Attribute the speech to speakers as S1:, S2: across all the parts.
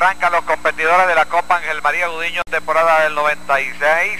S1: Arrancan los competidores de la Copa Ángel María Gudiño, temporada del 96.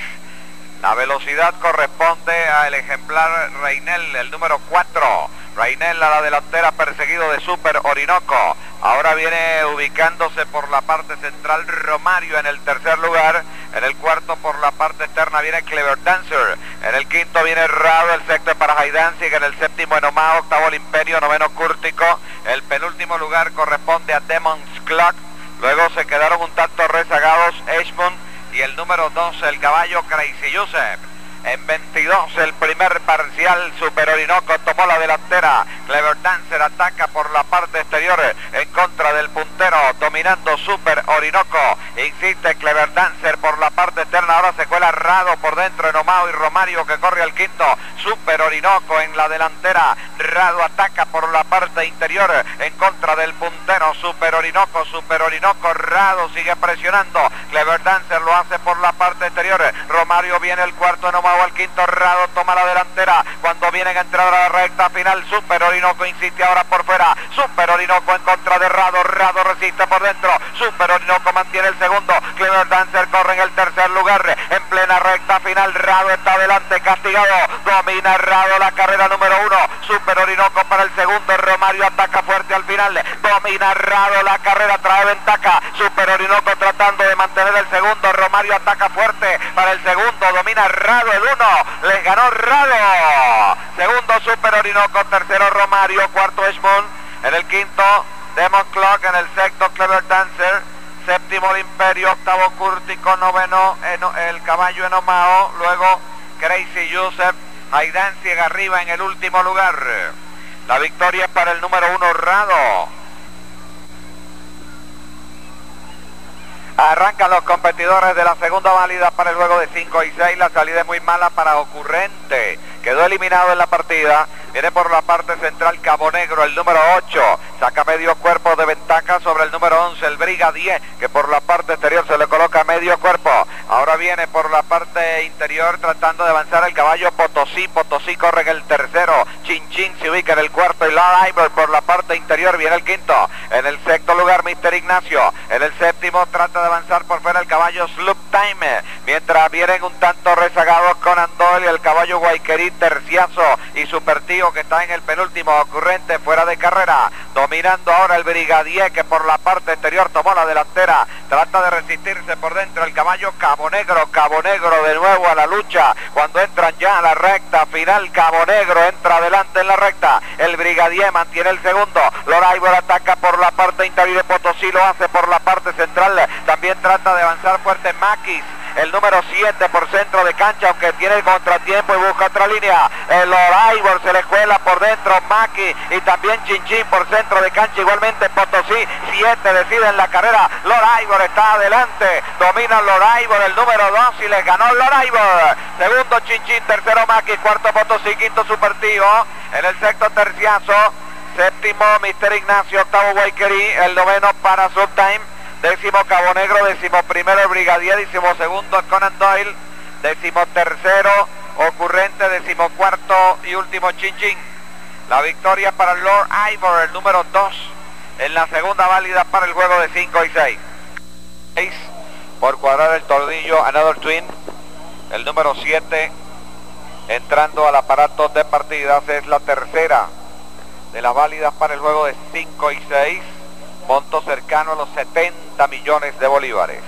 S1: La velocidad corresponde al ejemplar Reinel, el número 4. Reinel a la delantera perseguido de Super Orinoco. Ahora viene ubicándose por la parte central Romario en el tercer lugar. En el cuarto por la parte externa viene Clever Dancer. En el quinto viene Rado, el sexto para Haidanzig. En el séptimo Enomao, octavo el Imperio, noveno Cúrtico. El penúltimo lugar corresponde a Demon's Clock. Luego se quedaron un tanto rezagados Edgemont y el número 12, el caballo Crazy Joseph. En 22 el primer parcial, Super Orinoco tomó la delantera. Clever Dancer ataca por la parte exterior en contra del puntero, dominando Super Orinoco. Insiste Clever Dancer por la parte externa, ahora se cuela Rado por dentro, Enomao y Romario que corre al quinto. Super Orinoco en la delantera, Rado ataca por la parte interior en contra del puntero, Super Orinoco, Super Orinoco, Rado sigue presionando. Clever Dancer lo hace por la parte exterior, Romario viene el cuarto, Enomao al quinto Rado, toma la delantera. Cuando vienen a entrar a la recta final, Super Orinoco insiste ahora por fuera. Super Orinoco en contra de Rado, Rado resiste por dentro. Super Orinoco mantiene el segundo. Clever Dancer corre en el tercer lugar. En plena recta final, Rado está adelante, castigado. Domina Rado la carrera número uno. Super Orinoco para el segundo. Romario ataca fuerte al final. Domina Rado la carrera, trae ventaja. Super Orinoco tratando de mantener el segundo. Romario ataca fuerte para el segundo. Domina Rado uno. Les ganó. Segundo Super Orinoco. Tercero Romario. Cuarto Esmond. En el quinto Demon Clock. En el sexto Clever Dancer. Séptimo el Imperio. Octavo Curtico. Noveno el caballo Enomao. Luego Crazy Joseph. Aidan ciega arriba en el último lugar. La victoria es para el número uno Rado. Arrancan los competidores de la segunda válida para el juego de 5 y 6. La salida es muy mala para Ocurrente. Quedó eliminado en la partida. Viene por la parte central Cabo Negro, el número 8. Saca medio cuerpo de ventaja sobre el número 11, el Brigadier, que por la parte exterior se le coloca medio cuerpo. Ahora viene por la parte interior tratando de avanzar el caballo Potosí. Potosí corre en el tercero. Chin Chin se ubica en el cuarto y Lord Ivor por la parte interior viene el quinto. En el sexto lugar Mister Ignacio. En el séptimo trata de avanzar por fuera el caballo Sloop Time. Mientras vienen un tanto rezagados con Andol y el caballo Guayquerí Terciazo y Supertío que está en el penúltimo ocurrente fuera de carrera. Dominando ahora el Brigadier que por la parte exterior tomó la delantera. Trata de resistirse por dentro el caballo Cabo Negro. Cabo Negro de nuevo a la lucha. Cuando entran ya a la recta final, Cabo Negro entra adelante en la recta. El Brigadier mantiene el segundo. Loraibor ataca por la parte interior de Potosí, lo hace por la parte central. También trata de avanzar fuerte Maquis el número 7 por centro de cancha, aunque tiene el contratiempo y busca otra línea. El Oraibor se le cuela por dentro, Maki y también Chinchín por centro de cancha, igualmente Potosí, 7 decide en la carrera. Loraibor está adelante, domina Loraibor el número 2 y le ganó Loraibor. Segundo Chinchín, tercero Maki, cuarto Potosí, quinto Supertío. En el sexto terciazo, séptimo Mister Ignacio, octavo Waikeri, el noveno para Subtime décimo Cabo Negro, décimo primero Brigadier, décimo segundo Conan Doyle, décimo tercero Ocurrente, décimo cuarto y último Chin Chin. La victoria para Lord Ivor, el número 2, en la segunda válida para el juego de 5 y 6. 6 por cuadrar el tordillo, Another Twin, el número 7, entrando al aparato de partidas, es la tercera de las válidas para el juego de 5 y 6 monto cercano a los 70 millones de bolívares.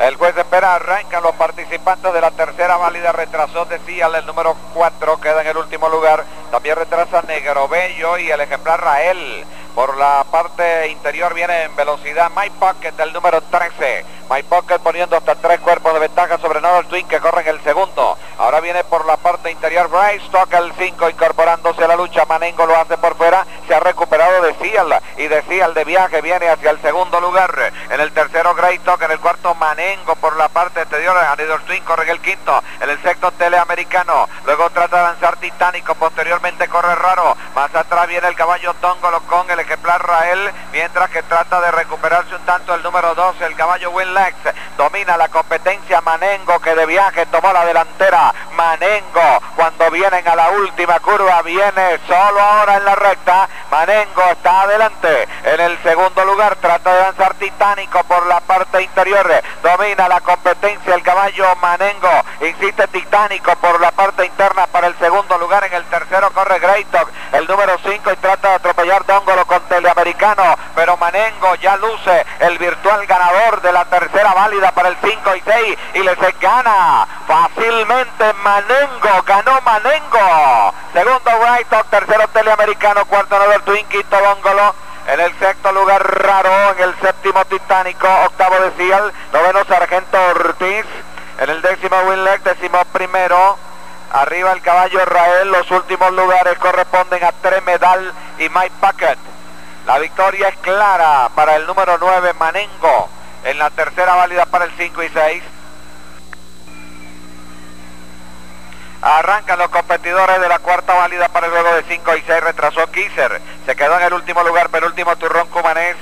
S1: El juez espera, arrancan los participantes de la tercera válida, retrasó, decía el número 4, queda en el último lugar, también retrasa Negro Bello y el ejemplar Rael. Por la parte interior viene en velocidad My Pocket del número 13. My Pocket poniendo hasta tres cuerpos de ventaja sobre Nodal Twin que corre en el segundo. Ahora viene por la parte interior Bryce, toca el 5 incorporándose a la lucha. Manengo lo hace por fuera. Se ha recuperado de Cial y de Cial de viaje viene hacia el segundo lugar. En el tercero Gray toca, en el cuarto Manengo por la parte exterior. Anidor Twin corre en el quinto. En el sexto Teleamericano. Luego trata de avanzar Titánico. Posteriormente corre Raro. Más atrás viene el caballo Tongolo con el ejemplar Rael, mientras que trata de recuperarse un tanto el número 12, el caballo Winlex. Domina la competencia Manengo, que de viaje tomó la delantera. Manengo, cuando vienen a la última curva, viene solo ahora en la recta. Manengo está adelante. En el segundo lugar. trata de avanzar Titánico por la parte interior, domina la competencia el caballo Manengo, insiste Titánico por la parte interna para el segundo lugar, en el tercero corre Greytok, el número 5 y trata de atropellar Dongolo con Teleamericano, pero Manengo ya luce el virtual ganador de la tercera válida para el 5 y 6 y les gana fácilmente Manengo, ganó Manengo, segundo Greytok, tercero Teleamericano, cuarto Nover Twin, quinto Dongolo, en el sexto lugar Raro, en el séptimo Titánico, octavo de Cial, noveno Sargento Ortiz, en el décimo Winleg, décimo primero, arriba el caballo Israel, los últimos lugares corresponden a Tremedal y Mike Packet. La victoria es clara para el número 9 Manengo, en la tercera válida para el 5 y 6. Arrancan los competidores de la cuarta válida para el juego de 5 y 6. Retrasó Kisser. Se quedó en el último lugar, penúltimo Turrón Cumanés.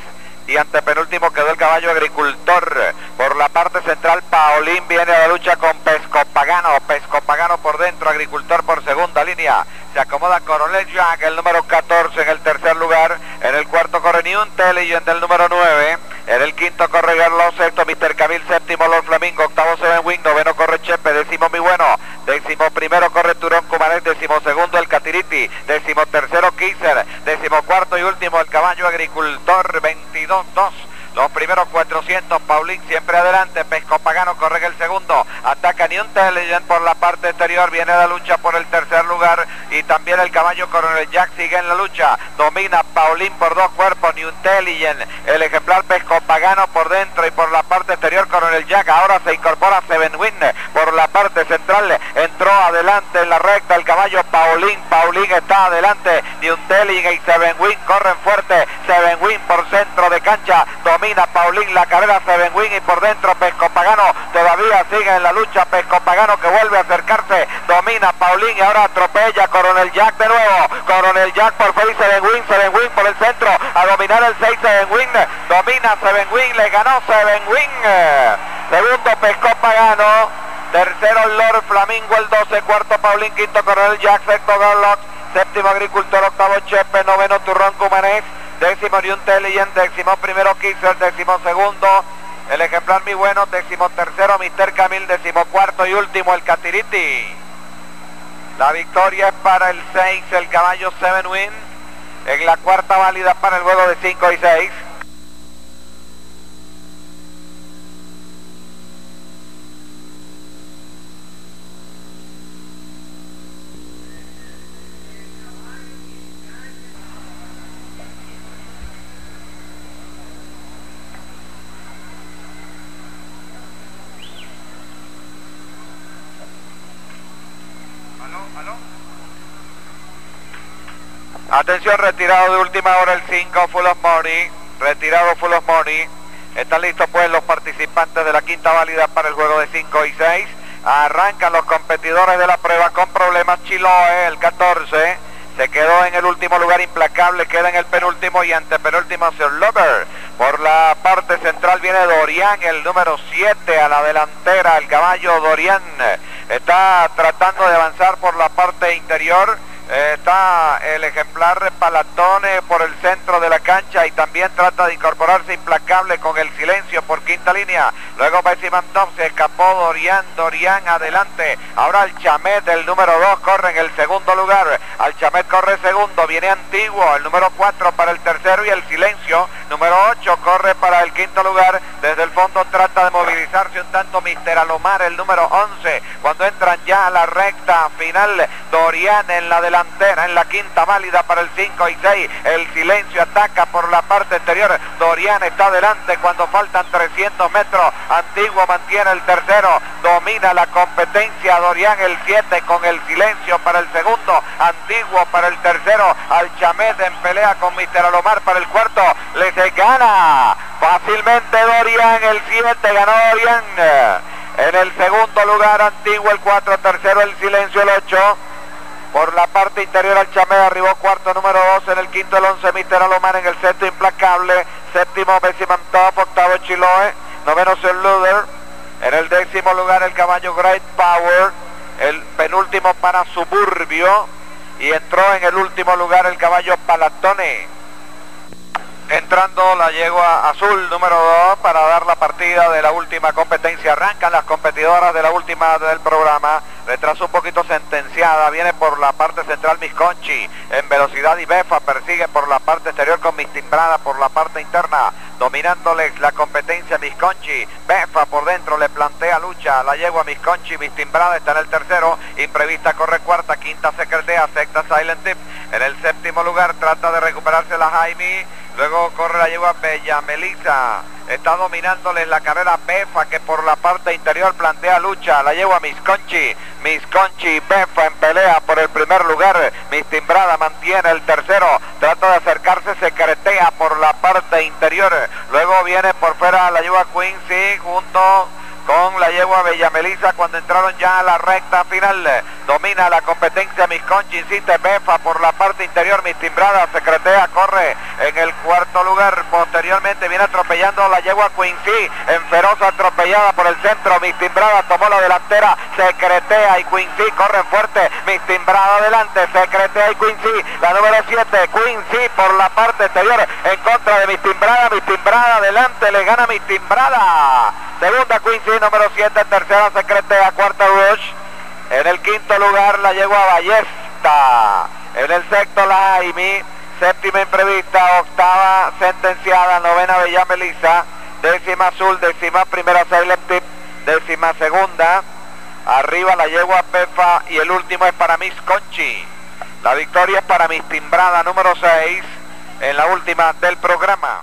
S1: Y ante penúltimo quedó el caballo agricultor. Por la parte central, Paulín viene a la lucha con Pesco Pagano. Pesco Pagano por dentro, agricultor por segunda línea. Se acomoda Coronel Jack, el número 14 en el tercer lugar. En el cuarto corre New Intelligent, el número 9. En el quinto corre Garlo, sexto Mr. Cabil, séptimo Lord Flamingo, octavo Seven Wing, noveno Chepe, décimo Mi Bueno, décimo primero corre Turón Cumaret, décimo segundo el Catiriti, décimo tercero Kisser, décimo cuarto y último el caballo agricultor, 22-2. Los primeros 400, Paulín siempre adelante, Pesco Pagano corre el segundo, ataca New Intelligent por la parte exterior, viene la lucha por el tercer lugar y también el caballo Coronel Jack sigue en la lucha, domina Paulín por dos cuerpos, New Intelligent, el ejemplar Pesco Pagano por dentro y por la parte exterior Coronel Jack, ahora se incorpora Seven Win por la parte central, entró adelante en la recta el caballo Paulín, Paulín está adelante, New Intelligent y Seven Win corren fuerte, Seven Win por centro de cancha, domina Paulín la carrera Seven Win y por dentro Pesco Pagano. Todavía sigue en la lucha Pesco Pagano que vuelve a acercarse domina Paulín y ahora atropella Coronel Jack de nuevo. Coronel Jack por face Seven Win Seven Win por el centro a dominar el 6 Seven Win domina Seven Win le ganó Seven Win segundo Pesco Pagano. Tercero Lord Flamingo el 12 cuarto Paulín quinto Coronel Jack sexto Garlock. Séptimo Agricultor octavo Chepe noveno Turrón Cumanés. Décimo New Intelligent, décimo primero Kisser, décimo segundo el ejemplar Mi Bueno, décimo tercero Mr. Camil, décimo cuarto y último el Catiriti. La victoria es para el 6, el caballo Seven Win, en la cuarta válida para el juego de 5 y 6. Atención, retirado de última hora el 5, Full of Money. Retirado Full of Money. Están listos pues los participantes de la quinta válida para el juego de 5 y 6. Arrancan los competidores de la prueba con problemas. Chiloe, el 14. Se quedó en el último lugar implacable, queda en el penúltimo y ante penúltimo Sir Lover. Por la parte central viene Dorian, el número 7 a la delantera, el caballo Dorian. Está tratando de avanzar por la parte interior. Está el ejemplar Palatone por el centro de la cancha y también trata de incorporarse implacable con el silencio por quinta línea. Luego Top se escapó Dorian, Dorian adelante. Ahora el Chamet del número 2 corre en el segundo lugar. Al Chamet corre segundo, viene Antiguo, el número 4 para el tercero y el silencio. Número 8 corre para el quinto lugar. Desde el fondo trata de movilizarse un tanto Mister Alomar, el número 11. Cuando entran ya a la recta final, Dorian en la delantera en la quinta válida para el 5 y 6. El silencio ataca por la parte exterior. Dorian está adelante cuando faltan 300 metros. Antiguo mantiene el tercero. Domina la competencia. Dorian el 7 con el silencio para el segundo. Antiguo para el tercero. Al Chamet en pelea con Mister Alomar para el cuarto. Les gana fácilmente Dorian el 7. Ganó Dorian. En el segundo lugar, Antiguo el 4, tercero el silencio el 8. Por la parte interior al Chamé arribó cuarto número 2, en el quinto el 11 Mister Alomar, en el sexto Implacable, séptimo Top, octavo Chiloe, noveno Luder, en el décimo lugar el caballo Great Power, el penúltimo para Suburbio y entró en el último lugar el caballo Palatone. Entrando la yegua azul número 2 para dar la partida de la última competencia. Arrancan las competidoras de la última del programa. Retraso un poquito sentenciada. Viene por la parte central Misconchi. En velocidad y Befa persigue por la parte exterior con Mistimbrada por la parte interna. Dominándoles la competencia Misconchi. Befa por dentro le plantea lucha. La yegua Misconchi. Mistimbrada está en el tercero. Imprevista corre cuarta. Quinta secretea. Sexta Silent Tip. En el séptimo lugar trata de recuperarse la Jaime. Luego corre la yegua Bella Melissa. Está dominándoles la carrera Befa que por la parte interior plantea lucha. La yegua Misconchi. Misconchi Befa en pelea por el primer lugar. Mistimbrada mantiene el tercero. Trata de acercarse, secretea por la parte interior. Luego viene por fuera la yegua Quincy junto con la yegua Bella Melissa cuando entraron ya a la recta final. Competencia Misconchi, insiste Befa por la parte interior, Mistimbrada, secretea, corre en el cuarto lugar. Posteriormente viene atropellando la yegua Quincy, en feroz atropellada por el centro. Mistimbrada tomó la delantera, secretea y Quincy corre fuerte. Mistimbrada adelante, secretea y Quincy, la número 7, Quincy por la parte exterior en contra de Mistimbrada. Mistimbrada adelante, le gana Mistimbrada. Segunda Quincy, número 7, tercera secretea, cuarta Rush. En el quinto lugar la yegua Ballesta. En el sexto la Jaime. Séptima imprevista, octava sentenciada, novena Bella Melissa. Décima azul, décima primera Silent Tip, décima segunda. Arriba la yegua Pefa y el último es para Miss Conchi. La victoria es para Miss Timbrada número 6 en la última del programa.